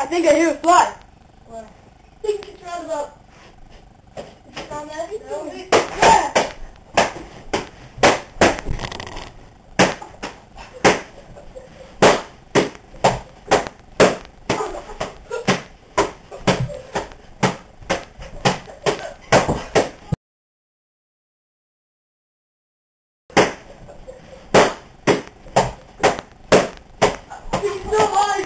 I think I hear a fly. What? I think it's round about... Is it on that? No. Yeah. He's.